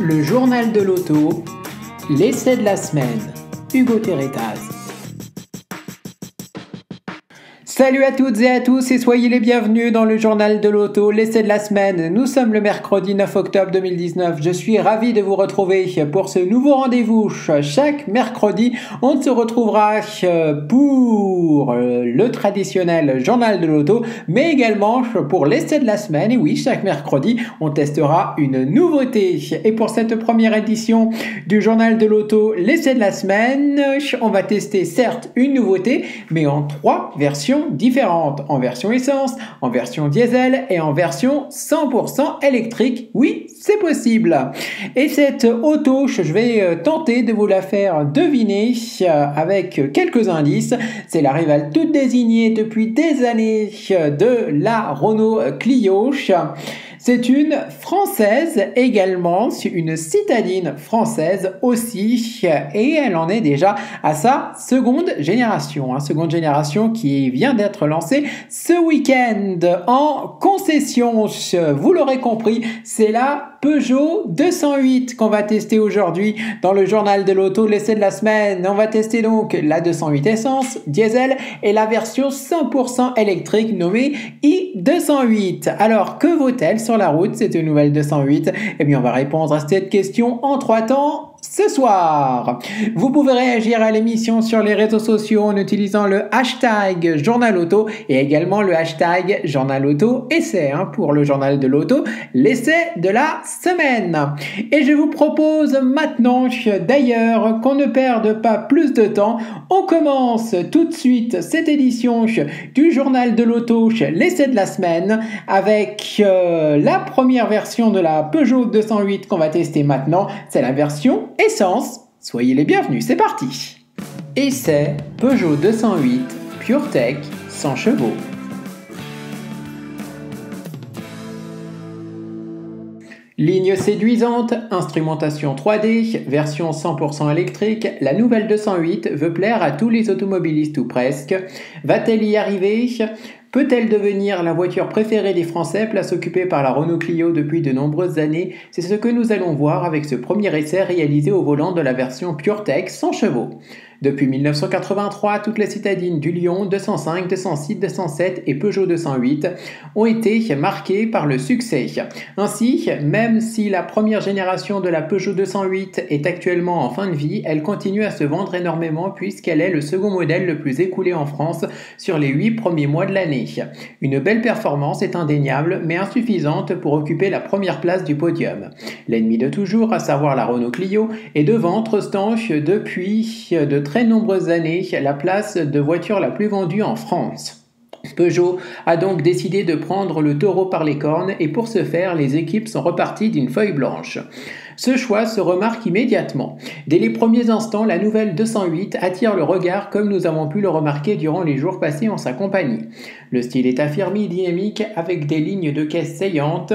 Le journal de l'auto, l'essai de la semaine, Hugo Terretaz. Salut à toutes et à tous et soyez les bienvenus dans le journal de l'auto, l'essai de la semaine. Nous sommes le mercredi 9 octobre 2019. Je suis ravi de vous retrouver pour ce nouveau rendez-vous. Chaque mercredi, on se retrouvera pour le traditionnel journal de l'auto, mais également pour l'essai de la semaine. Et oui, chaque mercredi, on testera une nouveauté. Et pour cette première édition du journal de l'auto, l'essai de la semaine, on va tester certes une nouveauté, mais en trois versions différentes en version essence, en version diesel et en version 100% électrique. Oui, c'est possible. Et cette auto, je vais euh, tenter de vous la faire deviner euh, avec quelques indices. C'est la rivale toute désignée depuis des années euh, de la Renault Clio. C'est une française également, une citadine française aussi, et elle en est déjà à sa seconde génération. Hein, seconde génération qui vient d'être lancée ce week-end en concession. Vous l'aurez compris, c'est la Peugeot 208 qu'on va tester aujourd'hui dans le journal de l'auto, l'essai de la semaine. On va tester donc la 208 essence, diesel et la version 100% électrique nommée i208. Alors, que vaut-elle sur la route. Cette nouvelle 208 Eh bien, on va répondre à cette question en trois temps ce soir. Vous pouvez réagir à l'émission sur les réseaux sociaux en utilisant le hashtag Journal Auto et également le hashtag Journal Auto Essai hein, pour le journal de l'auto, l'essai de la semaine. Et je vous propose maintenant d'ailleurs qu'on ne perde pas plus de temps. On commence tout de suite cette édition du journal de l'auto, l'essai de la semaine, avec euh, la première version de la Peugeot 208 qu'on va tester maintenant. C'est la version essence. Soyez les bienvenus, c'est parti Essai Peugeot 208 PureTech 100 chevaux. Ligne séduisante, instrumentation 3D, version 100% électrique, la nouvelle 208 veut plaire à tous les automobilistes ou presque. Va-t-elle y arriver? Peut-elle devenir la voiture préférée des Français, place occupée par la Renault Clio depuis de nombreuses années? C'est ce que nous allons voir avec ce premier essai réalisé au volant de la version PureTech 100 chevaux. Depuis 1983, toutes les citadines du Lyon 205, 206, 207 et Peugeot 208 ont été marquées par le succès. Ainsi, même si la première génération de la Peugeot 208 est actuellement en fin de vie, elle continue à se vendre énormément puisqu'elle est le second modèle le plus écoulé en France sur les 8 premiers mois de l'année. Une belle performance est indéniable mais insuffisante pour occuper la première place du podium. L'ennemi de toujours, à savoir la Renault Clio, est devant Trostanche depuis de très nombreuses années la place de voiture la plus vendue en France. Peugeot a donc décidé de prendre le taureau par les cornes et pour ce faire, les équipes sont reparties d'une feuille blanche. Ce choix se remarque immédiatement. Dès les premiers instants, la nouvelle 208 attire le regard comme nous avons pu le remarquer durant les jours passés en sa compagnie. Le style est affirmé, dynamique, avec des lignes de caisse saillantes,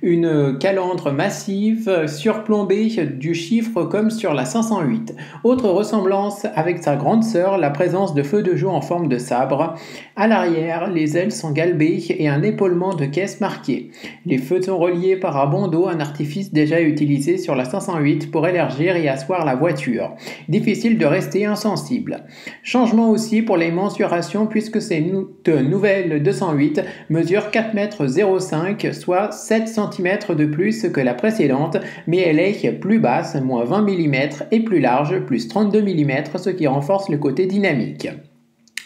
une calandre massive, surplombée du chiffre comme sur la 508. Autre ressemblance avec sa grande sœur, la présence de feux de joue en forme de sabre. À l'arrière, les ailes sont galbées et un épaulement de caisse marqué. Les feux sont reliés par un bandeau, un artifice déjà utilisé sur la 508 pour élargir et asseoir la voiture. Difficile de rester insensible. Changement aussi pour les mensurations puisque cette nouvelle 208 mesure 4,05 m, soit 7 cm de plus que la précédente, mais elle est plus basse, moins 20 mm, et plus large, plus 32 mm, ce qui renforce le côté dynamique.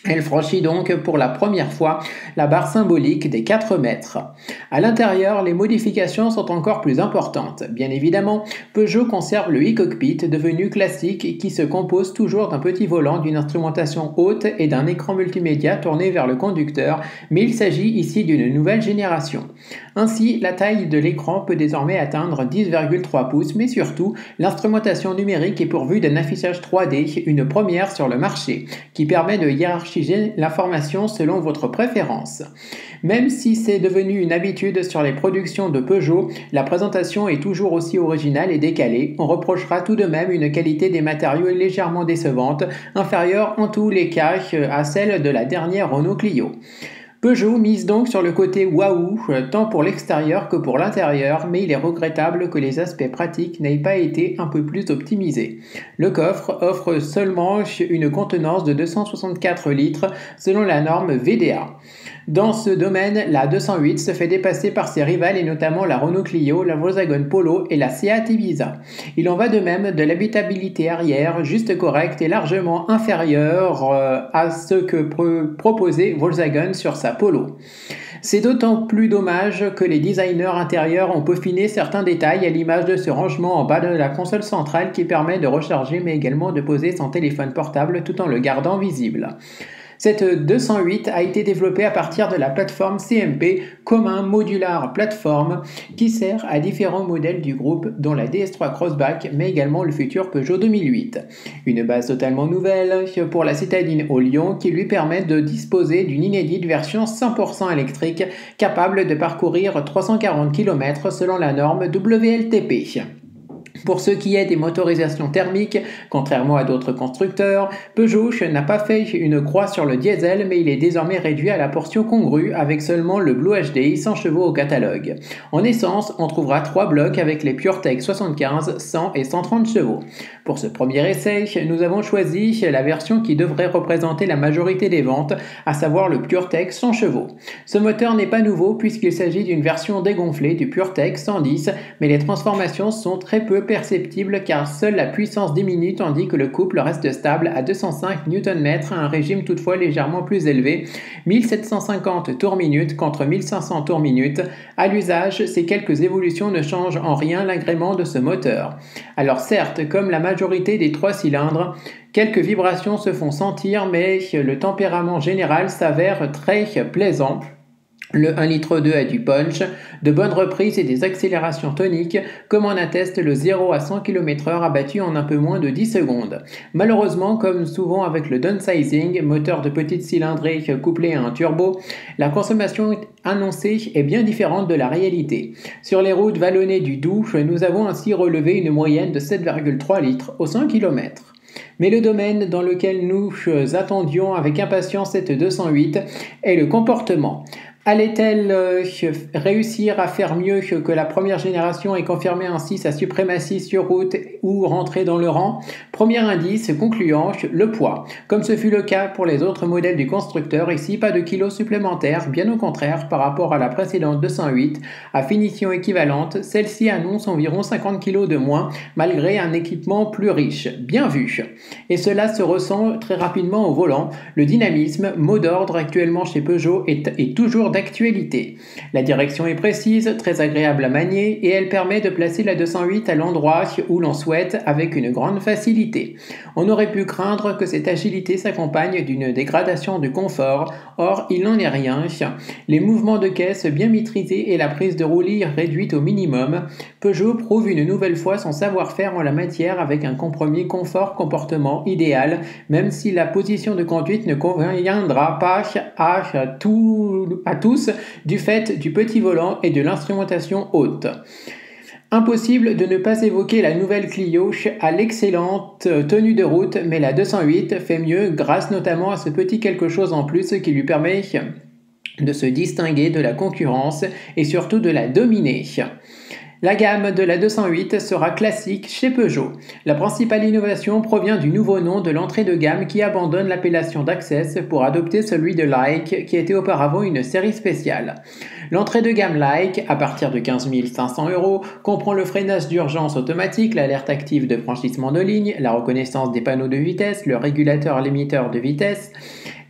Elle franchit donc pour la première fois la barre symbolique des 4 mètres. À l'intérieur, les modifications sont encore plus importantes. Bien évidemment, Peugeot conserve le e-cockpit devenu classique qui se compose toujours d'un petit volant, d'une instrumentation haute et d'un écran multimédia tourné vers le conducteur, mais il s'agit ici d'une nouvelle génération. Ainsi, la taille de l'écran peut désormais atteindre 10,3 pouces, mais surtout, l'instrumentation numérique est pourvue d'un affichage 3D, une première sur le marché, qui permet de hiérarchiser l'information selon votre préférence. Même si c'est devenu une habitude sur les productions de Peugeot, la présentation est toujours aussi originale et décalée. On reprochera tout de même une qualité des matériaux légèrement décevante, inférieure en tous les cas à celle de la dernière Renault Clio. Peugeot mise donc sur le côté waouh, tant pour l'extérieur que pour l'intérieur, mais il est regrettable que les aspects pratiques n'aient pas été un peu plus optimisés. Le coffre offre seulement une contenance de 264 litres selon la norme VDA. Dans ce domaine, la 208 se fait dépasser par ses rivales et notamment la Renault Clio, la Volkswagen Polo et la Seat Ibiza. Il en va de même de l'habitabilité arrière, juste correcte et largement inférieure euh, à ce que proposait Volkswagen sur sa Polo. C'est d'autant plus dommage que les designers intérieurs ont peaufiné certains détails à l'image de ce rangement en bas de la console centrale qui permet de recharger mais également de poser son téléphone portable tout en le gardant visible. Cette 208 a été développée à partir de la plateforme CMP, commun modular plateforme, qui sert à différents modèles du groupe, dont la DS3 Crossback, mais également le futur Peugeot 2008. Une base totalement nouvelle pour la citadine au Lyon qui lui permet de disposer d'une inédite version 100% électrique capable de parcourir 340 km selon la norme WLTP. Pour ce qui est des motorisations thermiques, contrairement à d'autres constructeurs, Peugeot n'a pas fait une croix sur le diesel, mais il est désormais réduit à la portion congrue avec seulement le Blue HDI 100 chevaux au catalogue. En essence, on trouvera trois blocs avec les PureTech 75, 100 et 130 chevaux. Pour ce premier essai, nous avons choisi la version qui devrait représenter la majorité des ventes, à savoir le PureTech 100 chevaux. Ce moteur n'est pas nouveau puisqu'il s'agit d'une version dégonflée du PureTech 110, mais les transformations sont très peu car seule la puissance diminue tandis que le couple reste stable à 205 Nm à un régime toutefois légèrement plus élevé, 1750 tours minute contre 1500 tours minute. À l'usage, ces quelques évolutions ne changent en rien l'agrément de ce moteur. Alors certes, comme la majorité des trois cylindres, quelques vibrations se font sentir mais le tempérament général s'avère très plaisant le 1,2 litre a du punch, de bonnes reprises et des accélérations toniques, comme en atteste le 0 à 100 km/h abattu en un peu moins de 10 secondes. Malheureusement, comme souvent avec le downsizing, moteur de petite cylindrée couplé à un turbo, la consommation annoncée est bien différente de la réalité. Sur les routes vallonnées du Doubs, nous avons ainsi relevé une moyenne de 7,3 litres au 100 km. Mais le domaine dans lequel nous attendions avec impatience cette 208 est le comportement. Allait-elle euh, réussir à faire mieux que la première génération et confirmer ainsi sa suprématie sur route ou rentrer dans le rang? Premier indice concluant, le poids. Comme ce fut le cas pour les autres modèles du constructeur, ici pas de kilos supplémentaires, bien au contraire par rapport à la précédente 208. À finition équivalente, celle-ci annonce environ 50 kg de moins malgré un équipement plus riche. Bien vu. Et cela se ressent très rapidement au volant. Le dynamisme, mot d'ordre actuellement chez Peugeot, est, est toujours actualité. La direction est précise, très agréable à manier et elle permet de placer la 208 à l'endroit où l'on souhaite avec une grande facilité. On aurait pu craindre que cette agilité s'accompagne d'une dégradation du confort, or il n'en est rien. Les mouvements de caisse bien maîtrisés et la prise de roulis réduite au minimum, Peugeot prouve une nouvelle fois son savoir-faire en la matière avec un compromis confort-comportement idéal, même si la position de conduite ne conviendra pas à, tout, à du fait du petit volant et de l'instrumentation haute. Impossible de ne pas évoquer la nouvelle Clio à l'excellente tenue de route, mais la 208 fait mieux grâce notamment à ce petit quelque chose en plus qui lui permet de se distinguer de la concurrence et surtout de la dominer. La gamme de la 208 sera classique chez Peugeot. La principale innovation provient du nouveau nom de l'entrée de gamme qui abandonne l'appellation d'Access pour adopter celui de Like qui était auparavant une série spéciale. L'entrée de gamme Like, à partir de 15 500 euros, comprend le freinage d'urgence automatique, l'alerte active de franchissement de ligne, la reconnaissance des panneaux de vitesse, le régulateur limiteur de vitesse,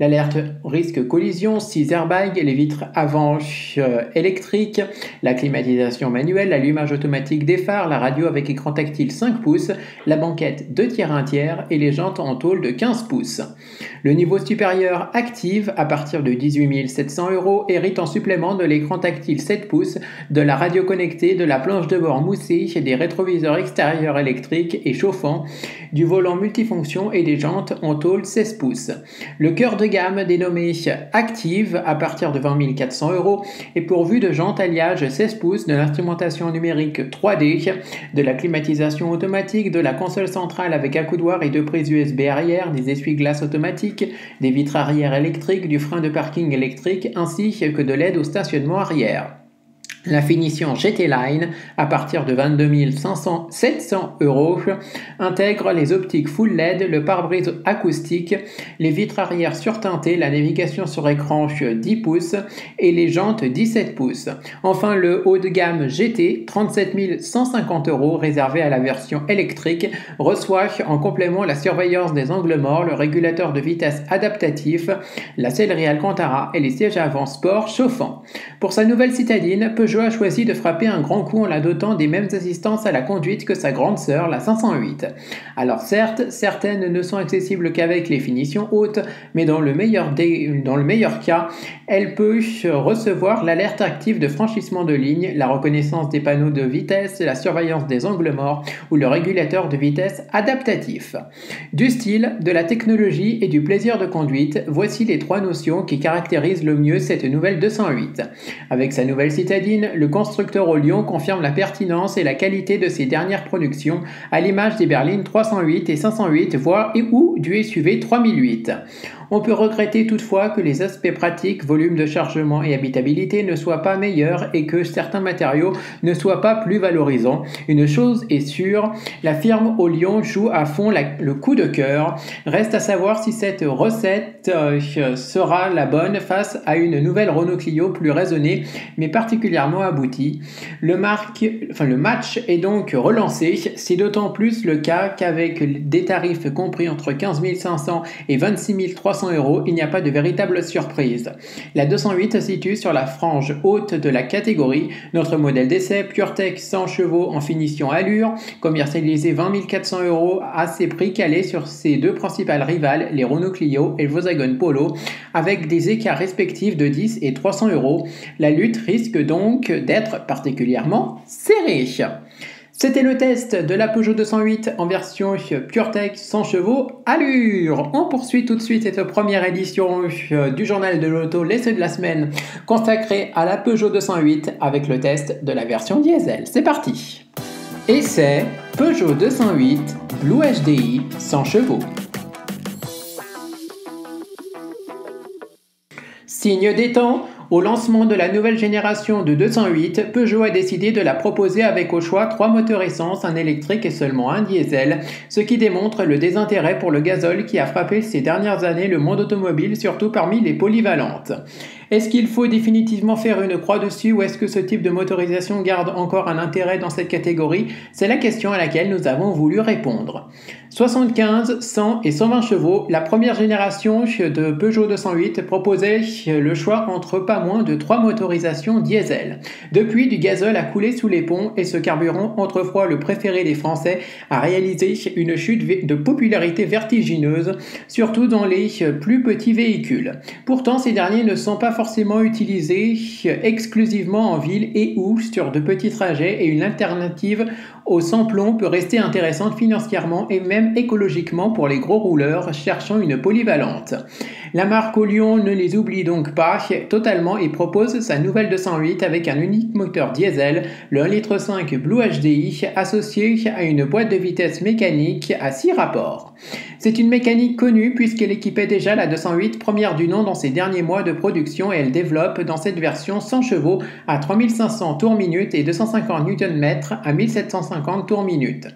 l'alerte risque collision, 6 airbags, les vitres avant euh, électriques, la climatisation manuelle, l'allumage automatique des phares, la radio avec écran tactile 5 pouces, la banquette 2 tiers 1 tiers et les jantes en tôle de 15 pouces. Le niveau supérieur active à partir de 18 700 euros hérite en supplément de l'écran tactile 7 pouces, de la radio connectée, de la planche de bord moussée, des rétroviseurs extérieurs électriques et chauffants, du volant multifonction et des jantes en tôle 16 pouces. Le cœur de gamme dénommée Active à partir de 20 400 euros et pourvu de jantes alliage 16 pouces, de l'instrumentation numérique 3D, de la climatisation automatique, de la console centrale avec accoudoir et deux prises USB arrière, des essuie-glaces automatiques, des vitres arrière électriques, du frein de parking électrique ainsi que de l'aide au stationnement arrière. La finition GT Line, à partir de 22 500, 700 euros, intègre les optiques full LED, le pare-brise acoustique, les vitres arrière surteintées, la navigation sur écran 10 pouces et les jantes 17 pouces. Enfin, le haut de gamme GT, 37 150 euros, réservé à la version électrique, reçoit en complément la surveillance des angles morts, le régulateur de vitesse adaptatif, la sellerie Alcantara et les sièges avant sport chauffants. Pour sa nouvelle citadine, Peugeot a choisi de frapper un grand coup en la dotant des mêmes assistances à la conduite que sa grande sœur, la 508. Alors certes, certaines ne sont accessibles qu'avec les finitions hautes, mais dans le meilleur, dans le meilleur cas, elle peut recevoir l'alerte active de franchissement de ligne, la reconnaissance des panneaux de vitesse, la surveillance des angles morts ou le régulateur de vitesse adaptatif. Du style, de la technologie et du plaisir de conduite, voici les trois notions qui caractérisent le mieux cette nouvelle 208. Avec sa nouvelle citadine, le constructeur au Lyon confirme la pertinence et la qualité de ses dernières productions, à l'image des berlines 308 et 508, voire et ou du SUV 3008. On peut regretter toutefois que les aspects pratiques, volume de chargement et habitabilité ne soient pas meilleurs et que certains matériaux ne soient pas plus valorisants. Une chose est sûre, la firme au Lyon joue à fond le coup de cœur. Reste à savoir si cette recette euh, sera la bonne face à une nouvelle Renault Clio plus raisonnée mais particulièrement aboutie. Le, le match est donc relancé. C'est d'autant plus le cas qu'avec des tarifs compris entre 15 500 et 26 300 il n'y a pas de véritable surprise. La 208 se situe sur la frange haute de la catégorie. Notre modèle d'essai PureTech 100 chevaux en finition allure, commercialisé 20 400 euros à ses prix calés sur ses deux principales rivales, les Renault Clio et le Volkswagen Polo, avec des écarts respectifs de 10 et 300 euros. La lutte risque donc d'être particulièrement serrée. C'était le test de la Peugeot 208 en version PureTech 100 chevaux allure. On poursuit tout de suite cette première édition euh, du journal de l'auto l'essai de la semaine consacrée à la Peugeot 208 avec le test de la version diesel. C'est parti. Essai Peugeot 208 Blue HDI 100 chevaux. Signe des temps, au lancement de la nouvelle génération de 208, Peugeot a décidé de la proposer avec au choix trois moteurs essence, un électrique et seulement un diesel, ce qui démontre le désintérêt pour le gazole qui a frappé ces dernières années le monde automobile, surtout parmi les polyvalentes. Est-ce qu'il faut définitivement faire une croix dessus ou est-ce que ce type de motorisation garde encore un intérêt dans cette catégorie? C'est la question à laquelle nous avons voulu répondre. 75, 100 et 120 chevaux, la première génération de Peugeot 208 proposait le choix entre pas moins de trois motorisations diesel. Depuis, du gazole a coulé sous les ponts et ce carburant, autrefois le préféré des Français, a réalisé une chute de popularité vertigineuse, surtout dans les plus petits véhicules. Pourtant, ces derniers ne sont pas forcément utilisés exclusivement en ville et ou sur de petits trajets et une alternative au sans-plomb peut rester intéressante financièrement et même écologiquement pour les gros rouleurs cherchant une polyvalente. La marque au Lyon ne les oublie donc pas totalement et propose sa nouvelle 208 avec un unique moteur diesel, le 1,5 litre Blue HDI, associé à une boîte de vitesse mécanique à 6 rapports. C'est une mécanique connue puisqu'elle équipait déjà la 208 première du nom dans ses derniers mois de production et elle développe dans cette version 100 chevaux à 3500 tours minute et 250 Nm à 1750 tours minute.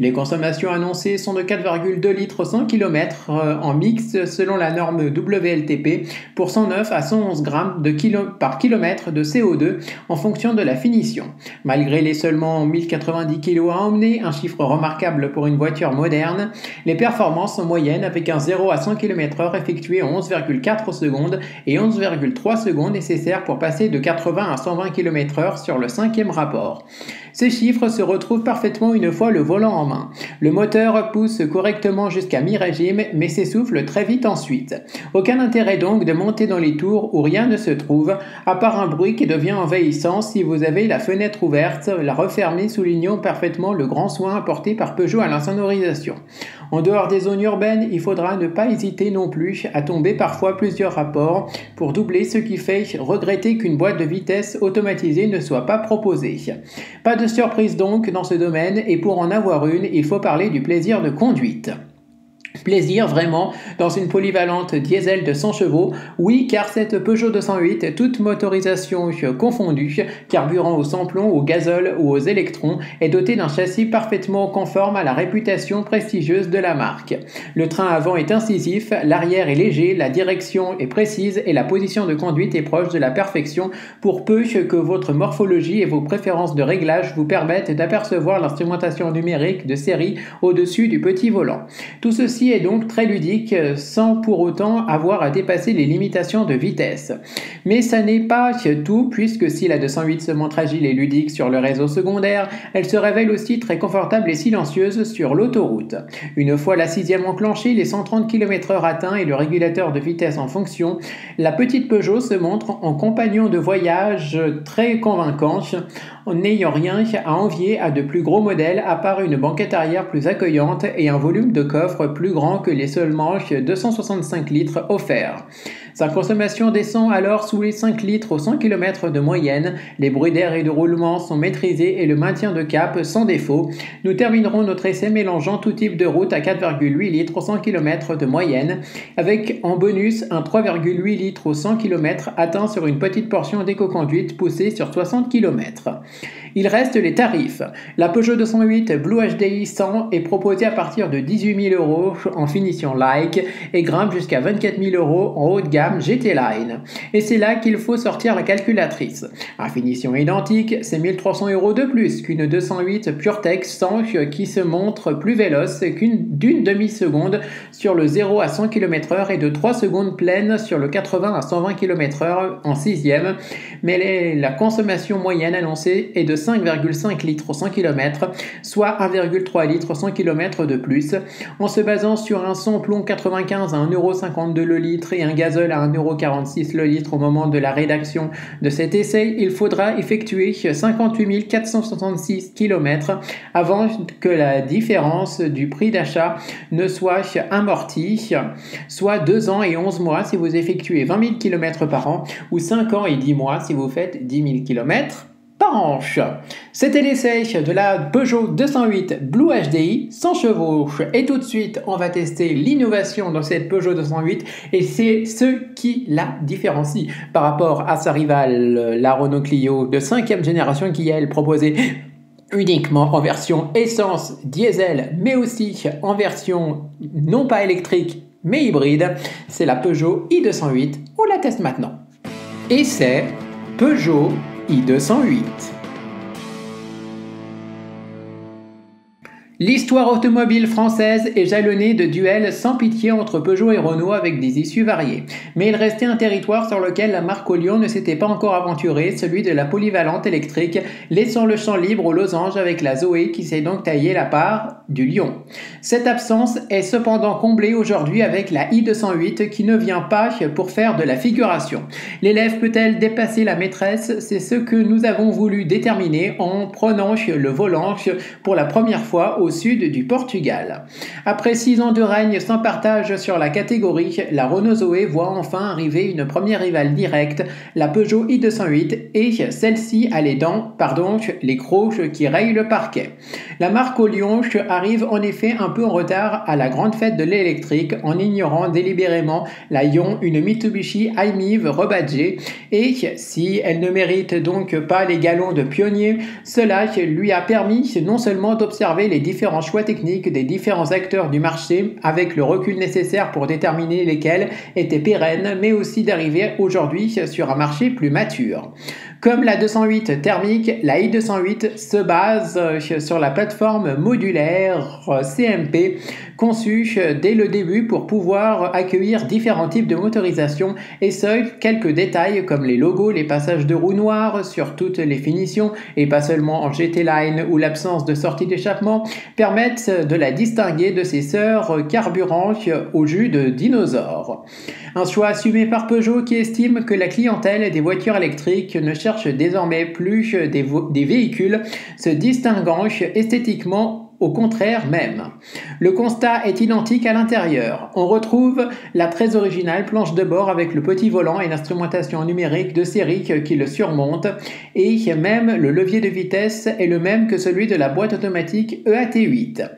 Les consommations annoncées sont de 4,2 litres 100 km euh, en mix selon la norme WLTP pour 109 à 111 grammes de par kilomètre de CO2 en fonction de la finition. Malgré les seulement 1090 kg à emmener, un chiffre remarquable pour une voiture moderne, les performances sont moyennes avec un 0 à 100 km/h effectué en 11,4 secondes et 11,3 secondes nécessaires pour passer de 80 à 120 km/h sur le cinquième rapport. Ces chiffres se retrouvent parfaitement une fois le volant Le moteur pousse correctement jusqu'à mi-régime mais s'essouffle très vite ensuite. Aucun intérêt donc de monter dans les tours où rien ne se trouve, à part un bruit qui devient envahissant si vous avez la fenêtre ouverte, la refermer soulignant parfaitement le grand soin apporté par Peugeot à l'insonorisation. En dehors des zones urbaines, il faudra ne pas hésiter non plus à tomber parfois plusieurs rapports pour doubler ce qui fait regretter qu'une boîte de vitesse automatisée ne soit pas proposée. Pas de surprise donc dans ce domaine et pour en avoir une, il faut parler du plaisir de conduite. Plaisir vraiment dans une polyvalente diesel de 100 chevaux, oui car cette Peugeot 208, toute motorisation confondue, carburant au samplon, au gazole ou aux électrons, est dotée d'un châssis parfaitement conforme à la réputation prestigieuse de la marque. Le train avant est incisif, l'arrière est léger, la direction est précise et la position de conduite est proche de la perfection pour peu que votre morphologie et vos préférences de réglage vous permettent d'apercevoir l'instrumentation numérique de série au-dessus du petit volant. Tout ceci est donc très ludique euh, sans pour autant avoir à dépasser les limitations de vitesse. Mais ça n'est pas tout puisque si la 208 se montre agile et ludique sur le réseau secondaire, elle se révèle aussi très confortable et silencieuse sur l'autoroute. Une fois la sixième enclenchée, les 130 km/h atteints et le régulateur de vitesse en fonction, la petite Peugeot se montre en compagnon de voyage très convaincant n'ayant rien à envier à de plus gros modèles à part une banquette arrière plus accueillante et un volume de coffre plus grand que les seulement 265 litres offerts. Sa consommation descend alors sous les 5 litres au 100 km de moyenne, les bruits d'air et de roulement sont maîtrisés et le maintien de cap sans défaut. Nous terminerons notre essai mélangeant tout type de route à 4,8 litres au 100 km de moyenne, avec en bonus un 3,8 litres au 100 km atteint sur une petite portion d'éco-conduite poussée sur 60 km. Il reste les tarifs. La Peugeot 208 Blue HDI 100 est proposée à partir de 18 000 euros en finition like et grimpe jusqu'à 24 000 euros en haut de gamme GT Line. Et c'est là qu'il faut sortir la calculatrice. À finition identique, c'est 1300 euros de plus qu'une 208 PureTech 100 qui se montre plus véloce qu'une d'une demi-seconde sur le 0 à 100 km/h et de 3 secondes pleines sur le 80 à 120 km/h en sixième. Mais la consommation moyenne annoncée est de 5,5 litres au 100 km, soit 1,3 litre au 100 km de plus. En se basant sur un samplon 95 à 1,52€ le litre et un gazole à 1,46€ le litre au moment de la rédaction de cet essai, il faudra effectuer 58 466 km avant que la différence du prix d'achat ne soit amortie, soit 2 ans et 11 mois si vous effectuez 20 000 km par an ou 5 ans et 10 mois si vous faites 10 000 km c'était l'essai de la Peugeot 208 Blue HDI 100 chevaux. Et tout de suite, on va tester l'innovation dans cette Peugeot 208 et c'est ce qui la différencie par rapport à sa rivale, la Renault Clio de 5 génération qui, elle, proposée uniquement en version essence diesel, mais aussi en version non pas électrique, mais hybride. C'est la Peugeot i208. On la teste maintenant. C'est Peugeot I208. L'histoire automobile française est jalonnée de duels sans pitié entre Peugeot et Renault avec des issues variées. Mais il restait un territoire sur lequel la marque Lyon ne s'était pas encore aventurée, celui de la polyvalente électrique, laissant le champ libre aux losanges avec la Zoé qui s'est donc taillé la part du Lion. Cette absence est cependant comblée aujourd'hui avec la i208 qui ne vient pas pour faire de la figuration. L'élève peut-elle dépasser la maîtresse? C'est ce que nous avons voulu déterminer en prenant le volant pour la première fois au sud du Portugal. Après six ans de règne sans partage sur la catégorie, la Renault Zoé voit enfin arriver une première rivale directe, la Peugeot i208, et celle-ci a les dents, pardon, les croches qui rayent le parquet. La marque au Lyon arrive en effet un peu en retard à la grande fête de l'électrique en ignorant délibérément la Ion, une Mitsubishi i-MiV rebadgée, et si elle ne mérite donc pas les galons de pionnier, cela lui a permis non seulement d'observer les différents choix techniques des différents acteurs du marché avec le recul nécessaire pour déterminer lesquels étaient pérennes, mais aussi d'arriver aujourd'hui sur un marché plus mature. Comme la 208 thermique, la i208 se base euh, sur la plateforme modulaire euh, CMP conçue euh, dès le début pour pouvoir accueillir différents types de motorisation et seuls quelques détails comme les logos, les passages de roues noires sur toutes les finitions et pas seulement en GT Line ou l'absence de sortie d'échappement permettent de la distinguer de ses sœurs carburant au jus de dinosaures. Un choix assumé par Peugeot qui estime que la clientèle des voitures électriques ne désormais plus des, véhicules se distinguant esthétiquement au contraire même. Le constat est identique à l'intérieur. On retrouve la très originale planche de bord avec le petit volant et l'instrumentation numérique de série qui le surmonte, et même le levier de vitesse est le même que celui de la boîte automatique EAT8.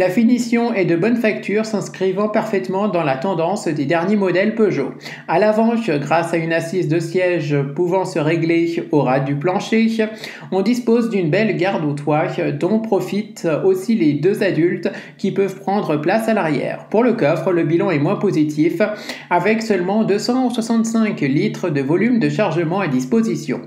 La finition est de bonne facture, s'inscrivant parfaitement dans la tendance des derniers modèles Peugeot. À l'avant, grâce à une assise de siège pouvant se régler au ras du plancher, on dispose d'une belle garde au toit dont profitent aussi les deux adultes qui peuvent prendre place à l'arrière. Pour le coffre, le bilan est moins positif avec seulement 265 litres de volume de chargement à disposition.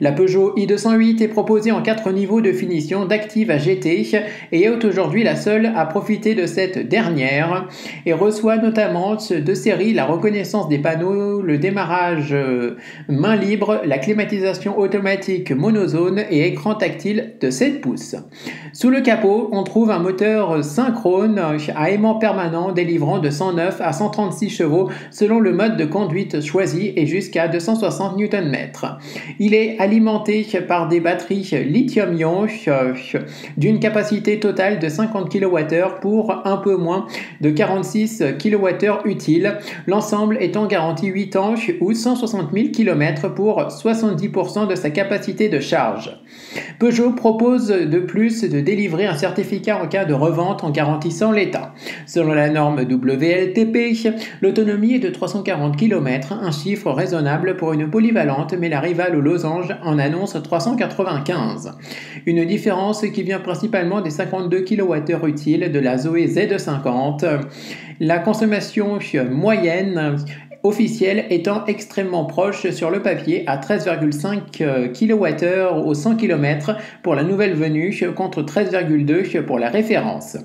La Peugeot i208 est proposée en quatre niveaux de finition d'active à GT et est aujourd'hui la seule à profiter de cette dernière et reçoit notamment de série la reconnaissance des panneaux, le démarrage euh, main libre, la climatisation automatique monozone et écran tactile de 7 pouces. Sous le capot, on trouve un moteur synchrone à aimant permanent délivrant de 109 à 136 chevaux selon le mode de conduite choisi et jusqu'à 260 Nm. Il est alimenté par des batteries lithium-ion euh, d'une capacité totale de 50 kWh pour un peu moins de 46 kWh utiles, l'ensemble étant garanti 8 ans ou 160 000 km pour 70% de sa capacité de charge. Peugeot propose de plus de délivrer un certificat en cas de revente en garantissant l'État. Selon la norme WLTP, l'autonomie est de 340 km, un chiffre raisonnable pour une polyvalente, mais la rivale au losange en annonce 395. Une différence qui vient principalement des 52 kWh utiles de la Zoé Z50. La consommation moyenne officielle étant extrêmement proche sur le papier à 13,5 kWh au 100 km pour la nouvelle venue contre 13,2 pour la référence.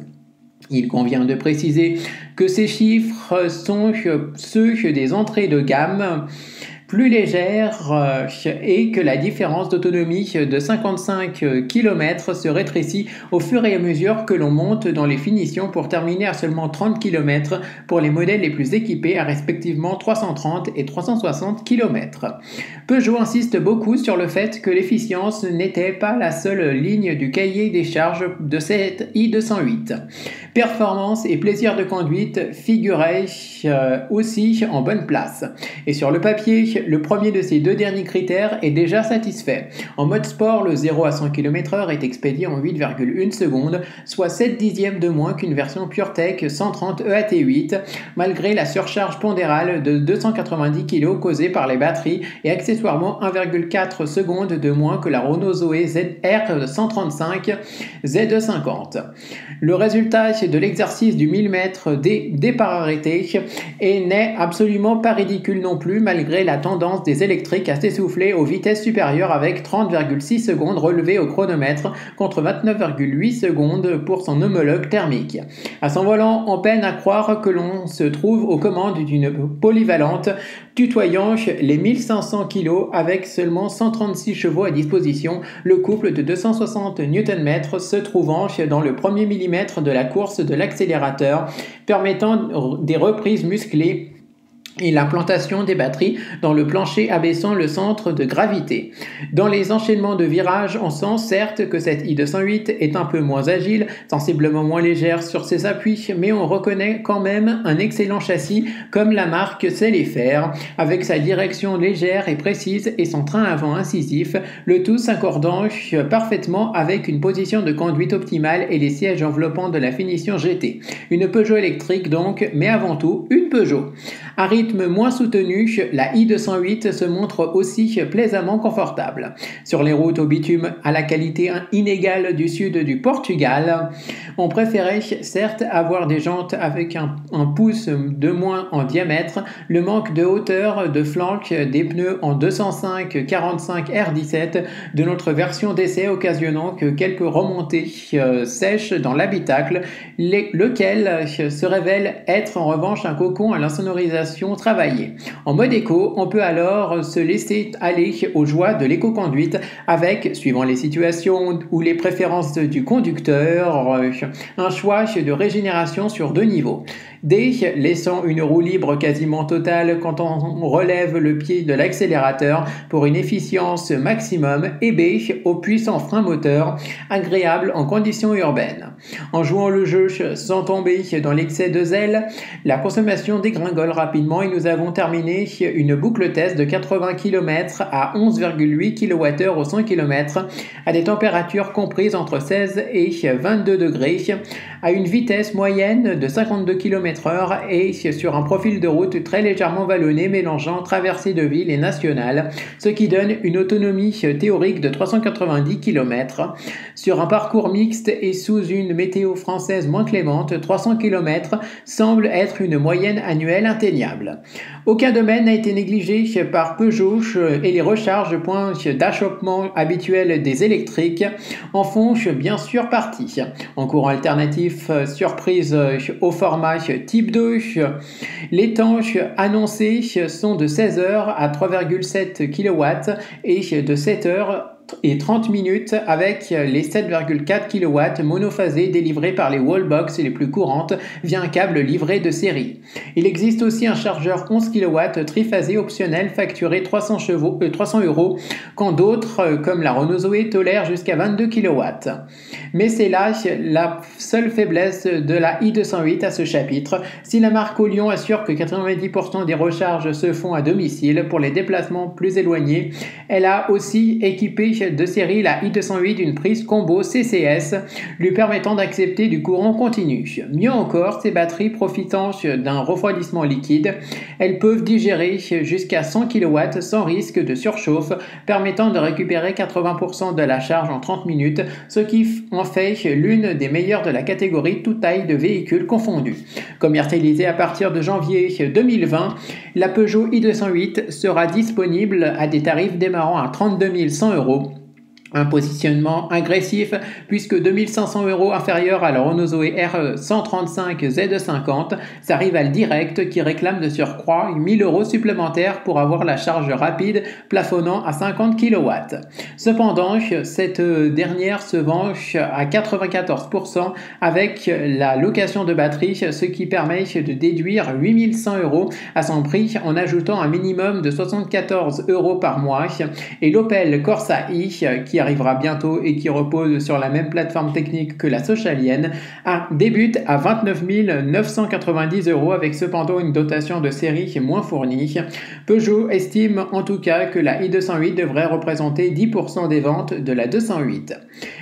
Il convient de préciser que ces chiffres sont ceux des entrées de gamme plus légère euh, et que la différence d'autonomie de 55 km se rétrécit au fur et à mesure que l'on monte dans les finitions pour terminer à seulement 30 km pour les modèles les plus équipés à respectivement 330 et 360 km. Peugeot insiste beaucoup sur le fait que l'efficience n'était pas la seule ligne du cahier des charges de cette i208. Performance et plaisir de conduite figuraient euh, aussi en bonne place. Et sur le papier, le premier de ces deux derniers critères est déjà satisfait. En mode sport, le 0 à 100 km/h est expédié en 8,1 secondes, soit 7 dixièmes de moins qu'une version PureTech 130 EAT8, malgré la surcharge pondérale de 290 kg causée par les batteries et accessoirement 1,4 secondes de moins que la Renault Zoé ZR 135 Z50. Le résultat de l'exercice du 1000 mètres des départ arrêté et n'est absolument pas ridicule non plus malgré la tendance des électriques à s'essouffler aux vitesses supérieures avec 30,6 secondes relevées au chronomètre contre 29,8 secondes pour son homologue thermique. À son volant, on peine à croire que l'on se trouve aux commandes d'une polyvalente tutoyant les 1500 kg avec seulement 136 chevaux à disposition, le couple de 260 Nm se trouvant dans le premier millimètre de la course de l'accélérateur, permettant des reprises musclées et l'implantation des batteries dans le plancher abaissant le centre de gravité. Dans les enchaînements de virages, on sent certes que cette i208 est un peu moins agile, sensiblement moins légère sur ses appuis, mais on reconnaît quand même un excellent châssis comme la marque sait les faire, avec sa direction légère et précise et son train avant incisif, le tout s'accordant parfaitement avec une position de conduite optimale et les sièges enveloppants de la finition GT. Une Peugeot électrique donc, mais avant tout une Peugeot. Moins soutenu, la i208 se montre aussi plaisamment confortable. Sur les routes au bitume à la qualité inégale du sud du Portugal, on préférait certes avoir des jantes avec un, pouce de moins en diamètre, le manque de hauteur de flanque des pneus en 205 45 R17 de notre version d'essai occasionnant que quelques remontées euh, sèches dans l'habitacle, lequel se révèle être en revanche un cocon à l'insonorisation En mode éco, on peut alors se laisser aller aux joies de l'éco-conduite avec, suivant les situations ou les préférences du conducteur, un choix de régénération sur deux niveaux. D, laissant une roue libre quasiment totale quand on relève le pied de l'accélérateur pour une efficience maximum, et B, au puissant frein moteur, agréable en conditions urbaines. En jouant le jeu sans tomber dans l'excès de zèle, la consommation dégringole rapidement et nous avons terminé une boucle test de 80 km à 11,8 kWh au 100 km à des températures comprises entre 16 et 22 degrés à une vitesse moyenne de 52 km/h et sur un profil de route très légèrement vallonné mélangeant traversée de ville et nationale, ce qui donne une autonomie théorique de 390 km. Sur un parcours mixte et sous une météo française moins clémente, 300 km semble être une moyenne annuelle atteignable. Aucun domaine n'a été négligé par Peugeot et les recharges points d'achoppement habituels des électriques en font bien sûr partie. En courant alternatif surprise au format type 2, les temps annoncés sont de 16 h à 3,7 kW et de 7 h et 30 minutes avec les 7,4 kW monophasés délivrés par les wallbox les plus courantes via un câble livré de série. Il existe aussi un chargeur 11 kW triphasé optionnel facturé 300, chevaux, 300 euh, euros quand d'autres euh, comme la Renault Zoé tolèrent jusqu'à 22 kW. Mais c'est là la seule faiblesse de la i208 à ce chapitre. Si la marque Lyon assure que 90% des recharges se font à domicile pour les déplacements plus éloignés, elle a aussi équipé de série la i208 d'une prise combo CCS lui permettant d'accepter du courant continu. Mieux encore, ces batteries profitant d'un refroidissement liquide, elles peuvent digérer jusqu'à 100 kW sans risque de surchauffe, permettant de récupérer 80% de la charge en 30 minutes, ce qui en fait l'une des meilleures de la catégorie toute taille de véhicules confondus. Commercialisée à partir de janvier 2020, la Peugeot i208 sera disponible à des tarifs démarrant à 32 100 euros un positionnement agressif puisque 2500 euros inférieur à la Renault Zoé R135 Z50, ça rival direct qui réclame de surcroît 1000 euros supplémentaires pour avoir la charge rapide plafonnant à 50 kW. Cependant, cette dernière se vend à 94% avec la location de batterie, ce qui permet de déduire 8100 euros à son prix en ajoutant un minimum de 74 euros par mois et l'Opel Corsa i qui arrivera bientôt et qui repose sur la même plateforme technique que la Socialienne, débute à 29 990 euros avec cependant une dotation de série moins fournie. Peugeot estime en tout cas que la i208 devrait représenter 10% des ventes de la 208.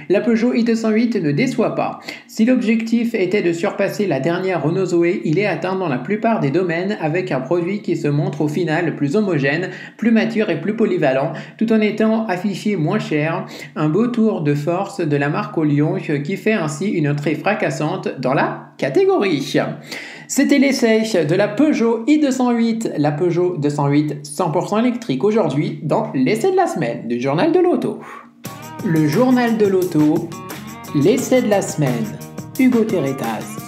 La Peugeot i208 ne déçoit pas. Si l'objectif était de surpasser la dernière Renault Zoé, il est atteint dans la plupart des domaines avec un produit qui se montre au final plus homogène, plus mature et plus polyvalent, tout en étant affiché moins cher un beau tour de force de la marque au Lyon qui fait ainsi une entrée fracassante dans la catégorie. C'était l'essai de la Peugeot i208, la Peugeot 208 100% électrique aujourd'hui dans l'essai de la semaine du journal de l'auto. Le journal de l'auto, l'essai de la semaine, Hugo Terretas.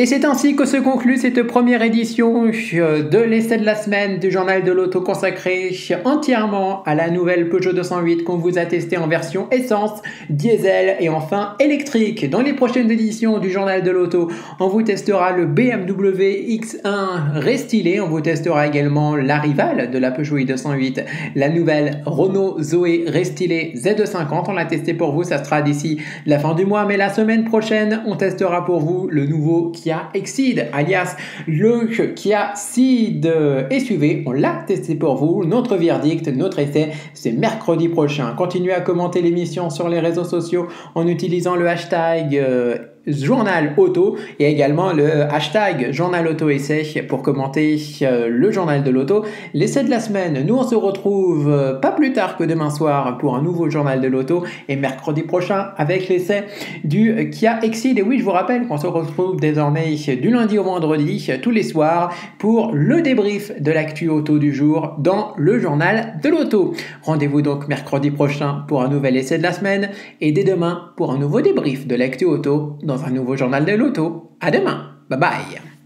Et c'est ainsi que se conclut cette première édition euh, de l'essai de la semaine du journal de l'auto consacré entièrement à la nouvelle Peugeot 208 qu'on vous a testé en version essence, diesel et enfin électrique. Dans les prochaines éditions du journal de l'auto, on vous testera le BMW X1 restylé, on vous testera également la rivale de la Peugeot i208, la nouvelle Renault Zoé restylé Z50. On l'a testé pour vous, ça sera d'ici la fin du mois, mais la semaine prochaine, on testera pour vous le nouveau Kia Kia Exceed, alias le Kia Ceed SUV. On l'a testé pour vous. Notre verdict, notre essai, c'est mercredi prochain. Continuez à commenter l'émission sur les réseaux sociaux en utilisant le hashtag euh, journal auto et également le hashtag journal auto essai pour commenter euh, le journal de l'auto. L'essai de la semaine, nous on se retrouve euh, pas plus tard que demain soir pour un nouveau journal de l'auto et mercredi prochain avec l'essai du Kia Exceed. Et oui, je vous rappelle qu'on se retrouve désormais du lundi au vendredi tous les soirs pour le débrief de l'actu auto du jour dans le journal de l'auto. Rendez-vous donc mercredi prochain pour un nouvel essai de la semaine et dès demain pour un nouveau débrief de l'actu auto un nouveau journal de l'auto. À demain. Bye bye.